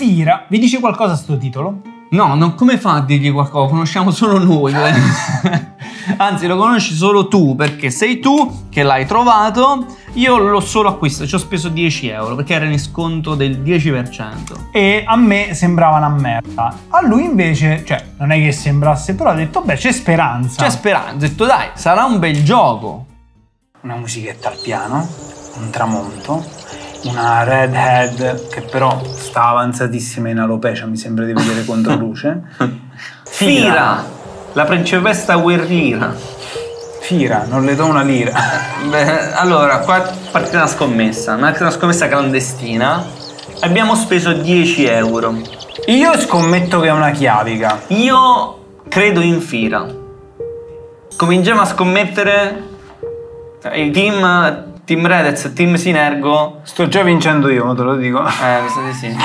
Fira, vi dice qualcosa sto titolo? No, non come fa a dirgli qualcosa? Lo conosciamo solo noi. Anzi, lo conosci solo tu perché sei tu che l'hai trovato. Io l'ho solo acquistato, ci ho speso 10 euro perché era in sconto del 10%. E a me sembrava una merda. A lui invece, cioè, non è che sembrasse, però ha detto, beh, c'è speranza. C'è speranza, ho detto dai, sarà un bel gioco. Una musichetta al piano, un tramonto, una redhead che però sta avanzatissima in alopecia, mi sembra di vedere controluce. Fira, la principessa guerriera. Fira, non le do una lira. Beh, allora, qua parte una scommessa, una una scommessa clandestina. Abbiamo speso 10 euro. Io scommetto che è una chiavica. Io credo in Fira. Cominciamo a scommettere i team Team Redez Team Sinergo. Sto già vincendo io, ma te lo dico. Eh, mi sa di sì.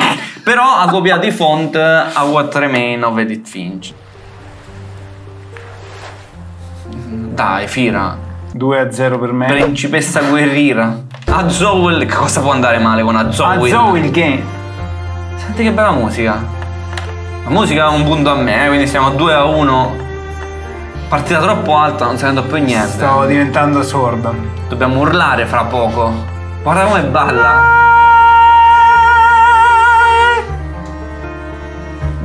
Però ha copiato i font a What Remain of Edith Finch. Dai, Fira. 2 a 0 per me. Principessa guerriera. A Zowel, cosa può andare male con A Azowel? Zoe il game. Senti che bella musica. La musica ha un punto a me, quindi siamo 2 a 1. Partita troppo alta, non sento più niente. Stavo diventando sordo. Dobbiamo urlare fra poco. Guarda come balla.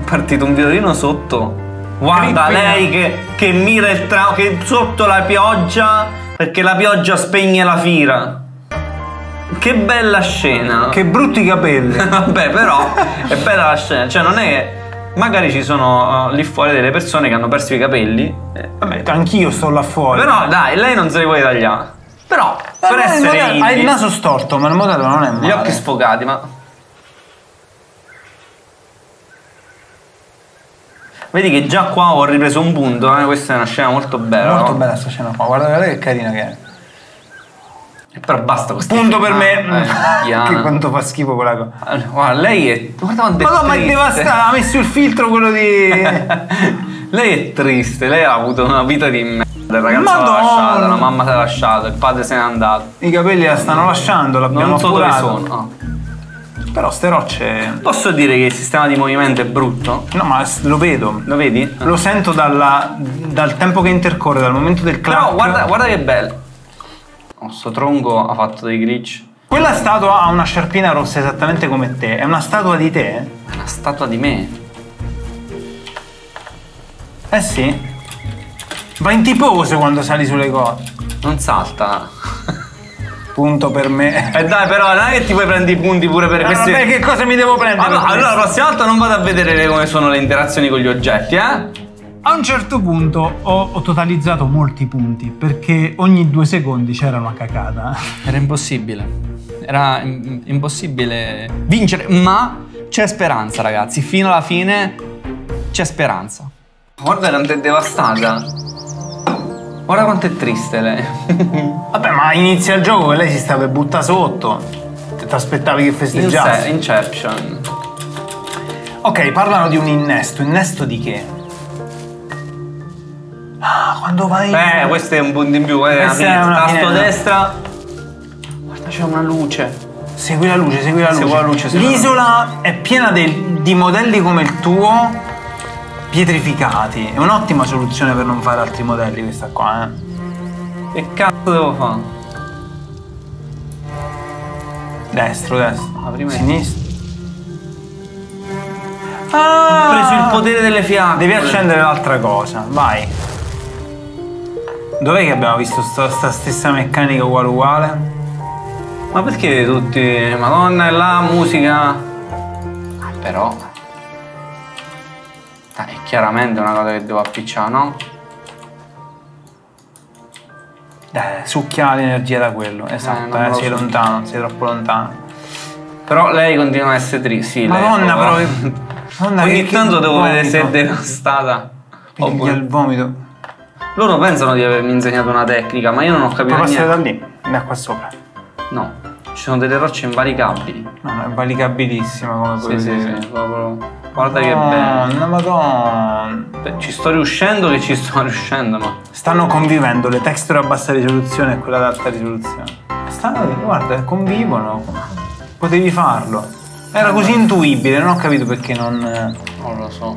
È partito un violino sotto. Guarda Crippina. lei che, che mira il trao, che sotto la pioggia, perché la pioggia spegne la fira. Che bella scena. Che brutti capelli. Vabbè, però è bella la scena. Cioè, non è che. Magari ci sono uh, lì fuori delle persone che hanno perso i capelli. eh, Vabbè, anch'io sto là fuori. però, dai, lei non se li vuole tagliare. Però, per Vabbè, il essere modello- indie, Hai il naso storto, ma il modello non è male. gli occhi sfocati, ma. Vedi che già qua ho ripreso un punto, eh? questa è una scena molto bella. Molto no? bella sta scena qua. Guarda, guarda che carina che è. Però basta questo. Punto per me. Eh, che quanto fa schifo quella cosa. Guarda, lei è. Guarda quanto è Ma no, ma è devastata. Ha messo il filtro quello di. lei è triste, lei ha avuto una vita di merda. Il ragazzo l'ha Madonna. lasciata, la mamma si è lasciata, il padre se n'è andato. I capelli la stanno lasciando, l'abbiamo Non so dove appurato. sono. Ah. Però ste rocce. Posso dire che il sistema di movimento è brutto? No, ma lo vedo. Lo vedi? Lo sento dalla- dal tempo che intercorre, dal momento del clap. Però guarda, guarda che bello. Oh, sto tronco ha fatto dei glitch. Quella statua ha una sciarpina rossa esattamente come te. È una statua di te? È una statua di me. Eh sì. Va in tipose quando sali sulle cose. Non salta. Punto per me. E dai, però, non è che ti puoi prendere i punti pure per Eh, questi. vabbè, che cosa mi devo prendere? Allora, allora, la questo? prossima volta non vado a vedere come sono le interazioni con gli oggetti, eh? A un certo punto ho, ho totalizzato molti punti perché ogni due secondi c'era una cacata. Era impossibile. Era im- impossibile vincere, ma c'è speranza, ragazzi. Fino alla fine c'è speranza. Guarda quanto è devastata. Guarda quanto è triste lei. Vabbè, ma inizia il gioco che lei si sta per buttare sotto. Te ti aspettavi che festeggiassi. Inception. Ok, parlano di un innesto. Innesto di che? Ah, quando vai. Eh, questo è un punto in più. Eh, Questa la è una tasto destra. Guarda, c'è una luce. Segui la luce, segui la luce. La luce, la L'isola è piena del- di modelli come il tuo pietrificati. È un'ottima soluzione per non fare altri modelli questa qua, eh. Che cazzo devo fare? Destro, destro. Apri me. Sinistro. Ho Ah! preso il potere delle fiamme. Devi accendere l'altra cosa, vai. Dov'è che abbiamo visto sta, sta stessa meccanica uguale uguale? Ma perché tutti. Madonna, è la musica. Ah, Però. È chiaramente una cosa che devo appicciare, no? Dai, succhia l'energia da quello. Esatto, non me eh, lo sei lontano, sei troppo lontano. Però lei continua a essere triste. Sì, Madonna, però. proprio- Madonna, Ogni tanto devo vedere se è vomito. devastata. Oppure- il vomito. Loro pensano di avermi insegnato una tecnica, ma io non ho capito Puoi passare niente. da lì, da qua sopra. No, ci sono delle rocce invalicabili. No, è valicabilissima come Sì, puoi sì, vedere. sì, proprio. Guarda che bello. Madonna, madonna. Beh, Ci sto riuscendo che ci sto riuscendo, ma. Stanno convivendo le texture a bassa risoluzione e quella ad alta risoluzione. Stanno, guarda, convivono. Potevi farlo. Era così intuibile, non ho capito perché non... Non lo so.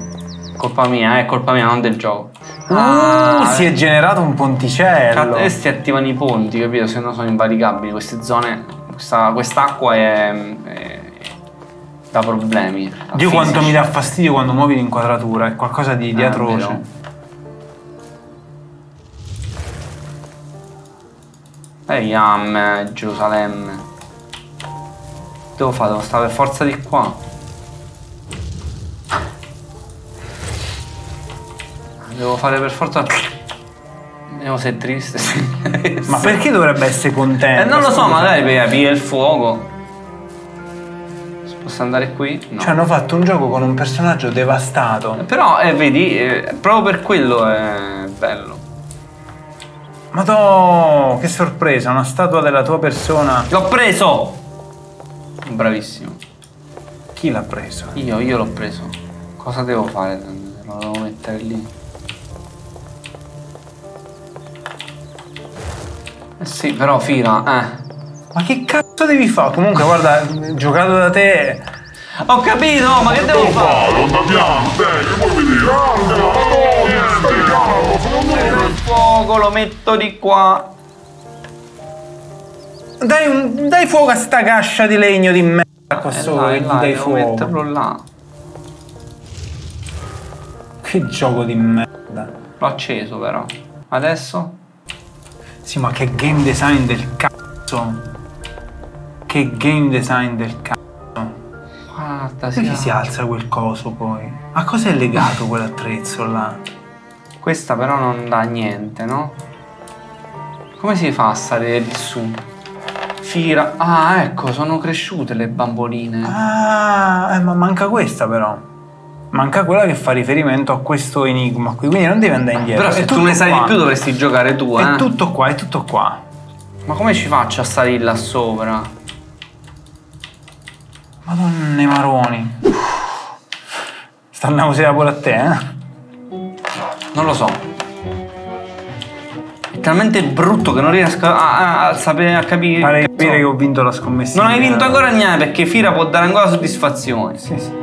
Colpa mia, è colpa mia, non del gioco. Uh, si è generato un ponticello. E si attivano i ponti, capito? Se no sono invalicabili. Queste zone, questa, quest'acqua è, è da problemi. Dio quanto mi dà fastidio quando muovi l'inquadratura, è qualcosa di, di Ah, atroce. Ehi, Gerusalemme. Devo fare? Devo stare per forza di qua. Devo fare per forza. Vediamo se è triste. Ma perché dovrebbe essere contento? Eh, non lo so, magari per aprire il fuoco. Posso andare qui? No. Cioè hanno fatto un gioco con un personaggio devastato. Però, eh, vedi, eh, proprio per quello è bello. Madò, che sorpresa, una statua della tua persona. L'ho preso! Bravissimo. Chi l'ha preso? Io, io l'ho preso. Cosa devo fare? Lo devo mettere lì. Sì, però Fira, eh. Ma che cazzo devi fare? Comunque, guarda, giocato da te. Ho capito, ma che devo fare? Non abbiamo, dai, che vuoi vedere? Niente, calmo, sono nove. Il fuoco lo metto di qua. Dai, un- dai fuoco a sta cascia di legno di merda qua Eh, sopra dai, dai, dai devo fuoco. metterlo là. Che gioco di merda. L'ho acceso però. Adesso? Sì, ma che game design del cazzo. Che game design del cazzo. Guarda, si Perché si alza quel coso poi? A cosa è legato quell'attrezzo là? Questa però non dà niente, no? Come si fa a salire su? Fira. Ah, ecco, sono cresciute le bamboline. Ah, eh, ma manca questa però. Manca quella che fa riferimento a questo enigma qui, quindi non devi andare indietro. Però È se tu ne sai qua. di più dovresti giocare tu, eh. È tutto qua, è tutto qua. Ma come ci faccio a salire là sopra? Madonna maroni. Sta nausea pure a te, eh? Non lo so. È talmente brutto che non riesco a, a- a sapere a capire. Pare che capire che ho vinto la scommessa. Non hai vinto ancora niente perché Fira può dare ancora soddisfazione. Sì, sì.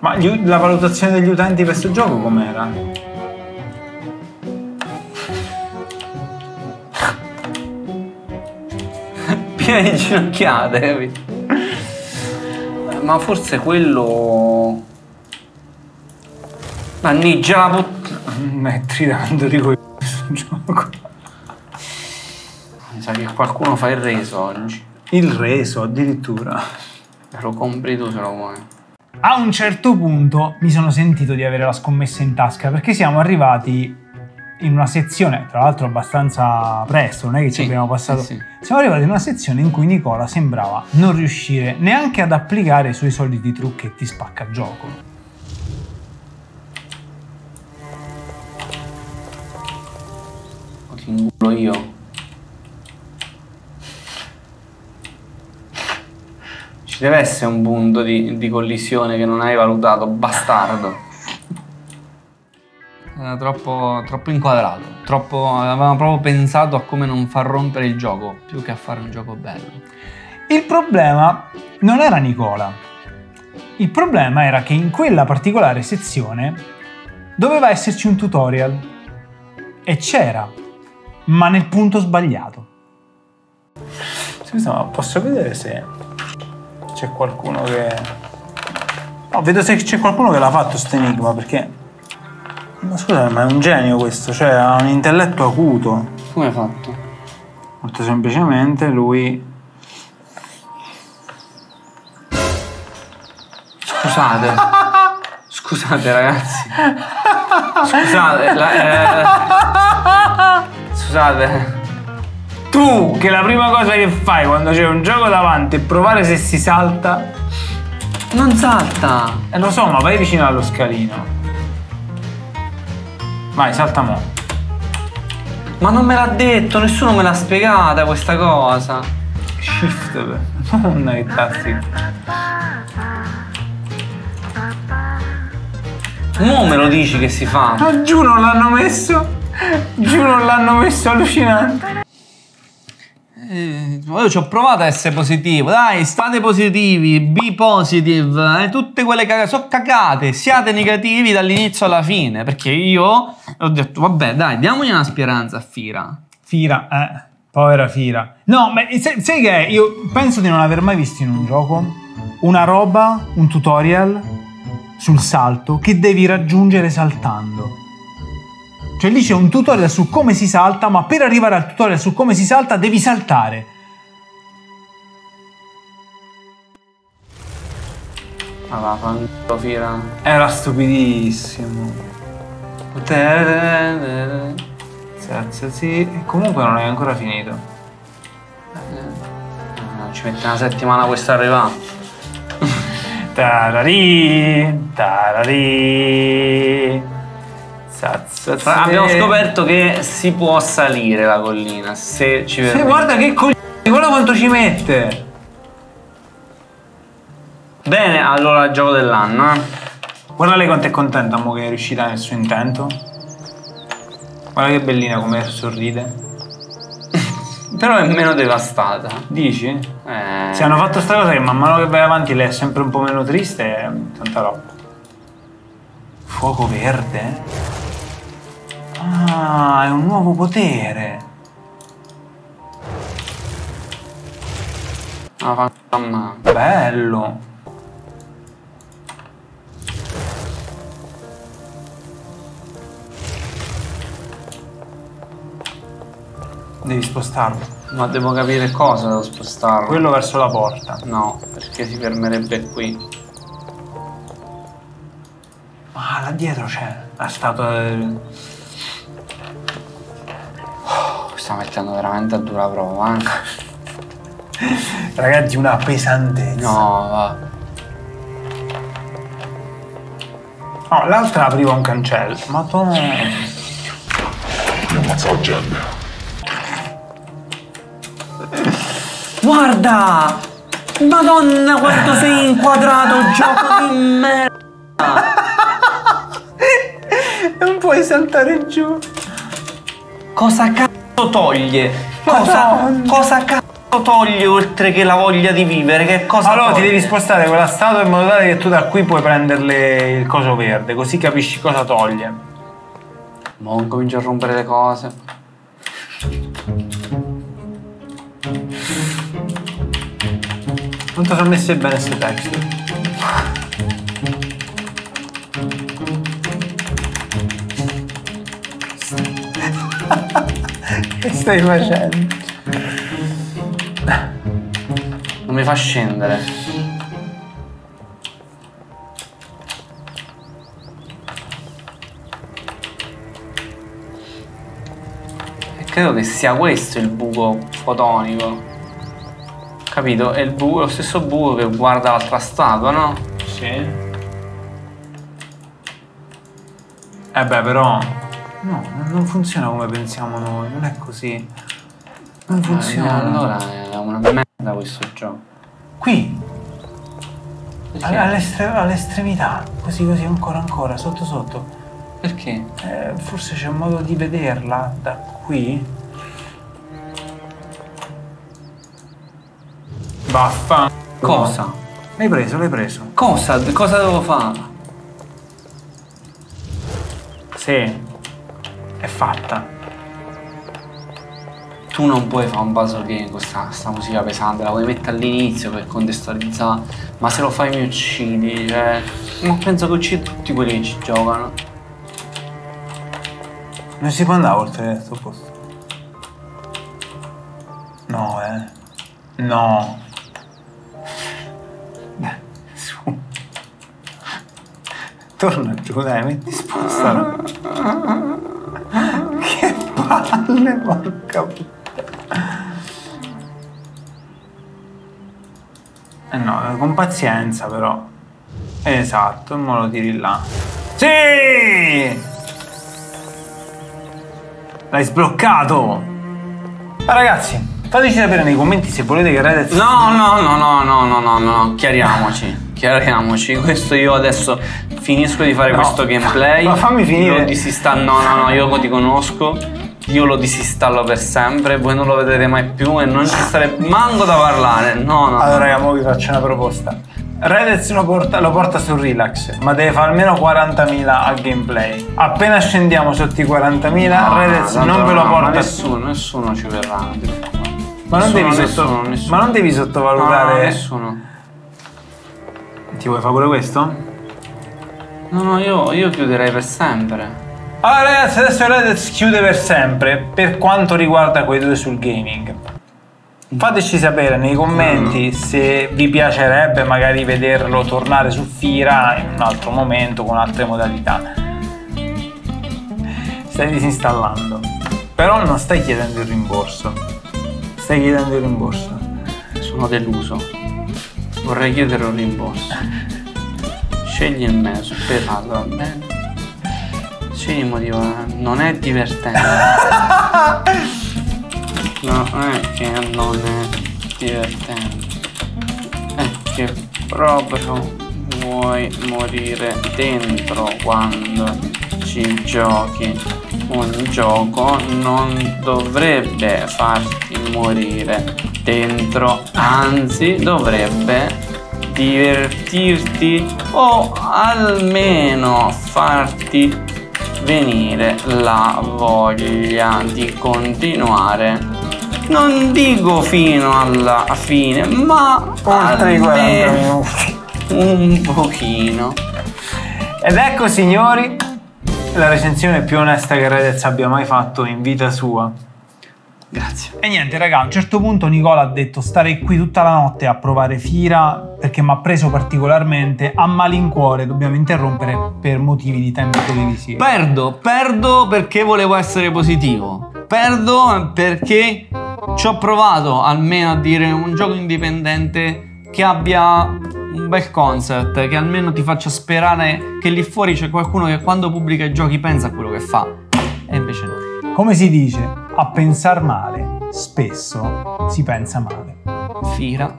Ma gli- la valutazione degli utenti per questo gioco com'era? Piena di ginocchiate? Ma forse quello. Manniggia la puttana. Mi tridando di coi questo gioco. Mi sa che qualcuno fa il reso oggi. Il reso addirittura. Lo compri tu se lo vuoi. A un certo punto mi sono sentito di avere la scommessa in tasca perché siamo arrivati in una sezione, tra l'altro abbastanza presto, non è che ci Sì, abbiamo passato. sì, sì. Siamo arrivati in una sezione in cui Nicola sembrava non riuscire neanche ad applicare i suoi soliti trucchetti spacca gioco. Ti ingulo io. Ci deve essere un punto di, di collisione che non hai valutato, bastardo. Era troppo, troppo inquadrato. Troppo, avevamo proprio pensato a come non far rompere il gioco, più che a fare un gioco bello. Il problema non era Nicola. Il problema era che in quella particolare sezione doveva esserci un tutorial. E c'era, ma nel punto sbagliato. Scusa, ma posso vedere se c'è qualcuno che... No, vedo se c'è qualcuno che l'ha fatto sto enigma, perché... Ma scusa, ma è un genio questo, cioè ha un intelletto acuto. Come hai fatto? Molto semplicemente lui Scusate. Scusate ragazzi. Scusate. la- eh, scusate. Tu, che la prima cosa che fai quando c'è un gioco davanti è provare se si salta. Non salta. E lo so, ma vai vicino allo scalino. Vai, salta mo. Ma non me l'ha detto, nessuno me l'ha spiegata questa cosa. Shift. Madonna che tasti. Mo me lo dici che si fa. Ma giù non l'hanno messo. Giù non l'hanno messo allucinante. Eh, io ci ho provato a essere positivo, dai, state positivi, be positive, eh, tutte quelle cagate, sono cagate, siate negativi dall'inizio alla fine, perché io ho detto, vabbè, dai, diamogli una speranza a Fira. Fira, eh, povera Fira. No, ma sai, sai che io penso di non aver mai visto in un gioco una roba, un tutorial sul salto che devi raggiungere saltando. Cioè lì c'è un tutorial su come si salta, ma per arrivare al tutorial su come si salta devi saltare. Ma va, fanno Fira. Era stupidissimo. Sì, sì. E comunque non è ancora finito. Ah, ci mette una settimana questa arrivare. Tarari, tarari. Fra- Abbiamo scoperto che si può salire la collina se ci Sì, permette. guarda che coglione, guarda quanto ci mette. Bene, allora gioco dell'anno. eh. Guarda lei quanto è contenta mo che è riuscita nel suo intento. Guarda che bellina come sorride. Però è meno devastata. Dici? Eh, Se hanno fatto sta cosa che man mano che vai avanti lei è sempre un po' meno triste, tanta roba. Fuoco verde? Ah, è un nuovo potere. Ma fa a mano. Bello. Devi spostarlo. Ma devo capire cosa devo spostarlo. Quello verso la porta. No, perché si fermerebbe qui. Ah, là dietro c'è la statua del... Oh, sta mettendo veramente a dura prova. eh. Ragazzi, una pesantezza. No, va. No, l'altra apriva un cancello. Ma tu... Gente. Guarda! Madonna, quanto sei inquadrato, gioco di merda! Non puoi saltare giù. Cosa cazzo toglie? Cosa, cosa cazzo toglie oltre che la voglia di vivere? Che cosa Allora ti toglie? devi spostare quella statua in modo tale che tu da qui puoi prenderle il coso verde, così capisci cosa toglie. Mo comincio a rompere le cose. Quanto sono messe bene queste texture. Che stai facendo? Non mi fa scendere. E credo che sia questo il buco fotonico. Capito? È il buco, lo stesso buco che guarda l'altra statua, no? Sì. Eh beh, però. No, non funziona come pensiamo noi, non è così. Non funziona. Eh, allora è una merda questo gioco. Qui, all'estremità, così così ancora ancora, sotto sotto. Perché? Eh, forse c'è un modo di vederla da qui. Vaffa. Cosa? L'hai preso, l'hai preso. Cosa? Cosa devo fare? Sì. È fatta. Tu non puoi fare un puzzle game con questa, sta musica pesante, la puoi mettere all'inizio per contestualizzare, ma se lo fai mi uccidi, cioè. Ma penso che uccidi tutti quelli che ci giocano. Non si può andare oltre questo posto. No, eh. No. Dai, su. Torna giù, dai, metti spostalo. Palle, porca puttana. Eh no, con pazienza però. Esatto, e mo lo tiri là. Sì! L'hai sbloccato! Ma ragazzi, fateci sapere nei commenti se volete che Red Dead No, no, no, no, no, no, no, no, chiariamoci. Chiariamoci, questo io adesso finisco di fare No, questo gameplay. ma fammi finire. Io di si sta, no, no, no, io ti conosco. Io lo disinstallo per sempre, voi non lo vedrete mai più e non ci sarebbe manco da parlare. No, no. Allora, raga, mo vi faccio una proposta. Redez lo porta, lo porta sul relax, ma deve fare almeno 40.000 a gameplay. Appena scendiamo sotto i 40.000, No, Redez tanto non ve lo no, porta. Nessuno, nessuno ci verrà. Ma non, devi Nessuno, sotto- nessuno, ma non devi No, sottovalutare. nessuno. Ti vuoi fare pure questo? No, no, io, io chiuderei per sempre. Allora ragazzi, adesso Redez chiude per sempre per quanto riguarda quei due sul gaming. Fateci sapere nei commenti se vi piacerebbe magari vederlo tornare su Fira in un altro momento con altre modalità. Stai disinstallando. Però non stai chiedendo il rimborso. Stai chiedendo il rimborso. Sono deluso. Vorrei chiedere un rimborso. Scegli il me, superato, va bene? Scegli il motivo, eh, non è divertente. No, è che non è divertente. È che proprio vuoi morire dentro quando ci giochi. Un gioco non dovrebbe farti morire dentro, anzi dovrebbe divertirti o almeno farti venire la voglia di continuare. Non dico fino alla fine, ma Oltre i 40 almeno minuti. un pochino. Ed ecco signori, la recensione più onesta che Redez abbia mai fatto in vita sua. Grazie. E niente, raga, a un certo punto Nicola ha detto starei qui tutta la notte a provare Fira perché mi ha preso particolarmente a malincuore, dobbiamo interrompere per motivi di tempo televisivo. Perdo, perdo perché volevo essere positivo. Perdo perché ci ho provato almeno a dire un gioco indipendente che abbia un bel concept, che almeno ti faccia sperare che lì fuori c'è qualcuno che quando pubblica i giochi pensa a quello che fa. E invece no. Come si dice, a pensar male, spesso si pensa male. Fira.